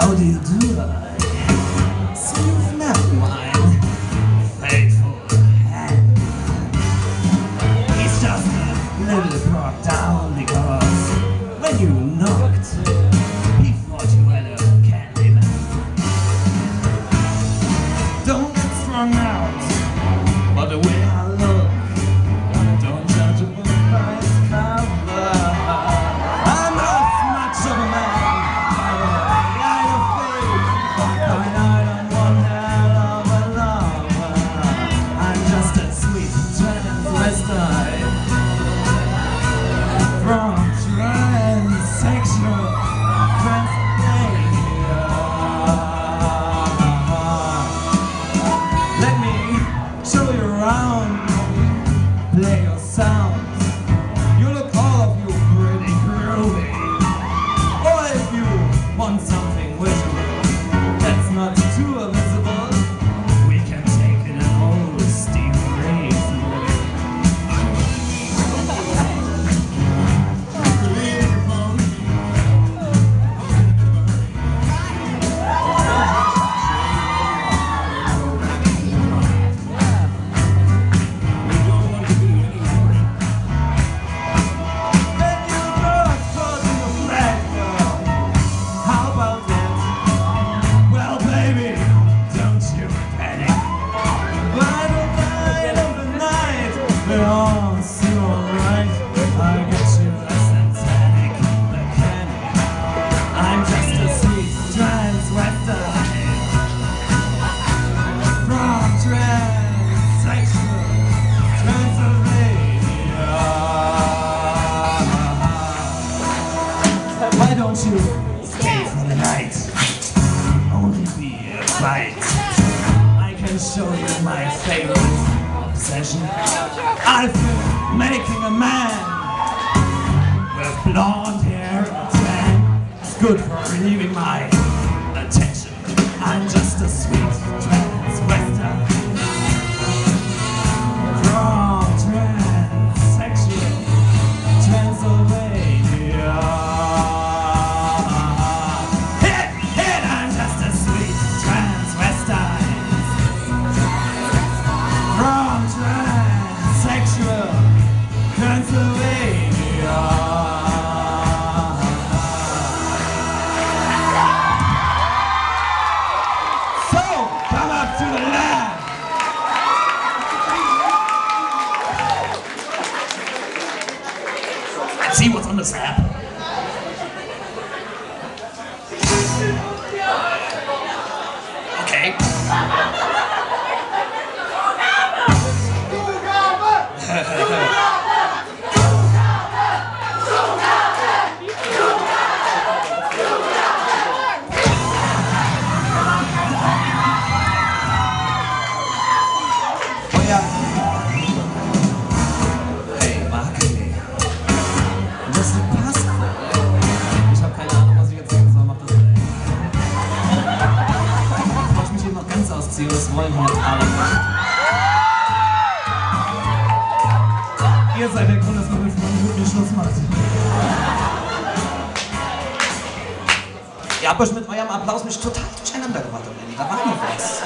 How do you do, I? Just a little brought down because when you knocked, sem noção. Don't you stay for the night? Only be a bite. I can show you my favorite obsession. I feel making a man with blonde hair and tan. It's good for relieving my attention. I'm just a sweet see what's on the slab. Okay. Wollen wir jetzt. Ihr seid der Grund, dass man mit Freunden mit mir Schluss macht. Ihr habt euch mit eurem Applaus mich total durcheinander gebracht, am Ende. Da war noch was.